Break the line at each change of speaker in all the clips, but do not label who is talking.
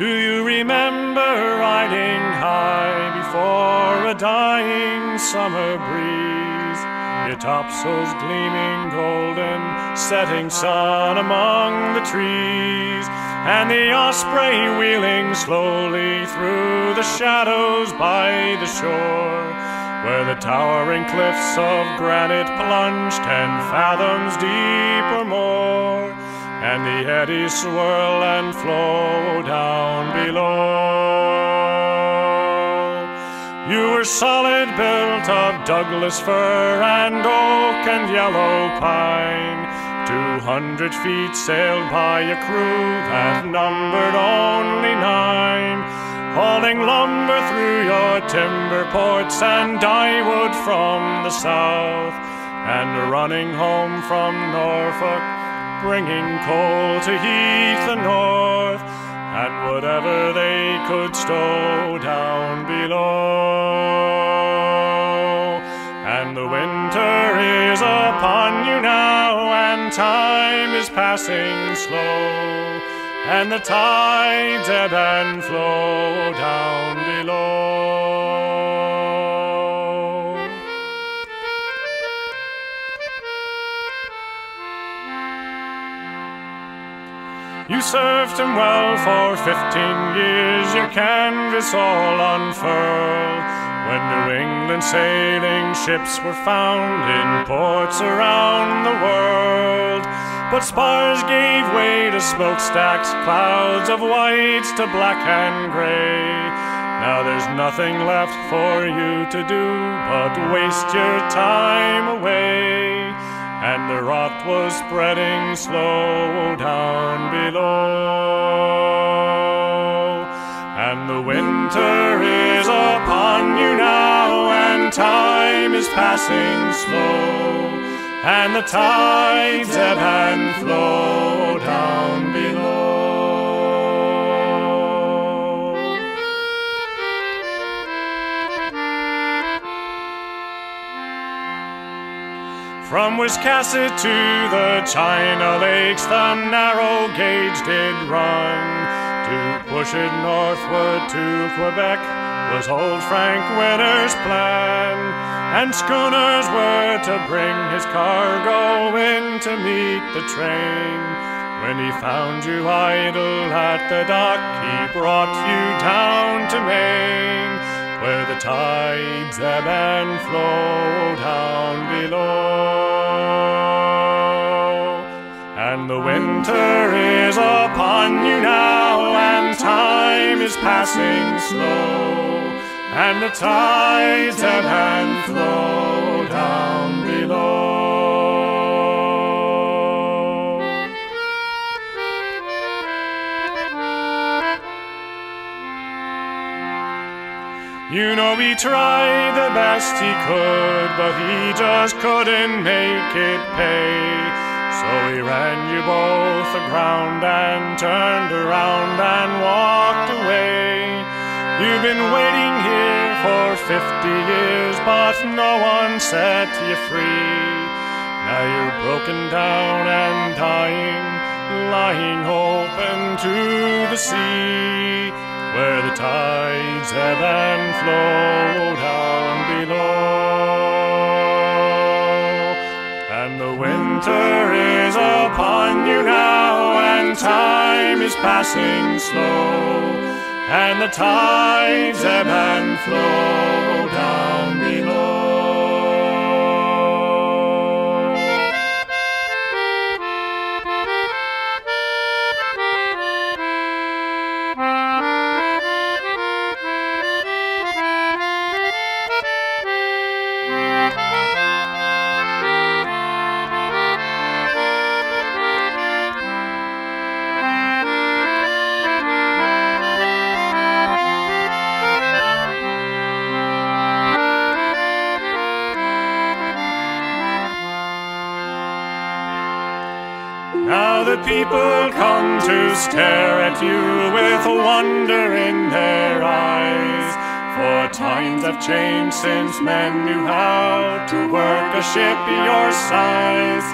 Do you remember riding high before a dying summer breeze? Your topsails gleaming golden, setting sun among the trees, and the osprey wheeling slowly through the shadows by the shore, where the towering cliffs of granite plunge ten fathoms deep or more and the eddies swirl and flow down below. You were solid built of Douglas fir and oak and yellow pine. Two hundred feet sailed by a crew that numbered only nine, hauling lumber through your timber ports and dyewood from the south, and running home from Norfolk bringing coal to heat the north, and whatever they could stow down below. And the winter is upon you now, and time is passing slow, and the tides ebb and flow down below. You served him well for fifteen years, your canvas all unfurled. When New England sailing ships were found in ports around the world. But spars gave way to smokestacks, clouds of white to black and gray. Now there's nothing left for you to do but waste your time away and the rot was spreading slow down below. And the winter is upon you now, and time is passing slow, and the tides ebb and flow down below. From Wiscasset to the China Lakes, the narrow gauge did run. To push it northward to Quebec was old Frank Winter's plan. And schooners were to bring his cargo in to meet the train. When he found you idle at the dock, he brought you down to Maine where the tides ebb and flow down upon you now, and time is passing slow, and the tides ebb and flow down below. You know he tried the best he could, but he just couldn't make it pay. So he ran you both aground and turned around and walked away. You've been waiting here for fifty years, but no one set you free. Now you're broken down and dying, lying open to the sea where the tides ebb and flow winter is upon you now, and time is passing slow, and the tides ebb and flow the people come to stare at you with wonder in their eyes. For times have changed since men knew how to work a ship your size.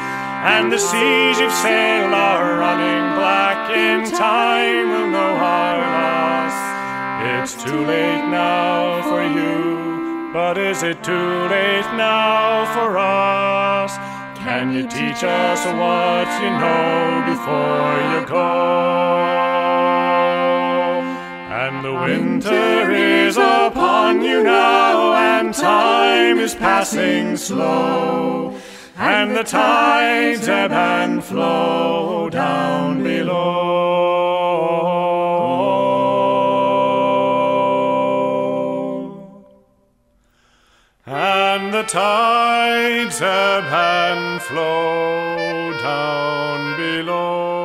And the seas you've sailed are running black in time will know our loss. It's too late now for you, but is it too late now for us? Can you teach us what you know before you go? And the winter is upon you now, and time is passing slow, and the tides ebb and flow down below. And the tides ebb and flow down below.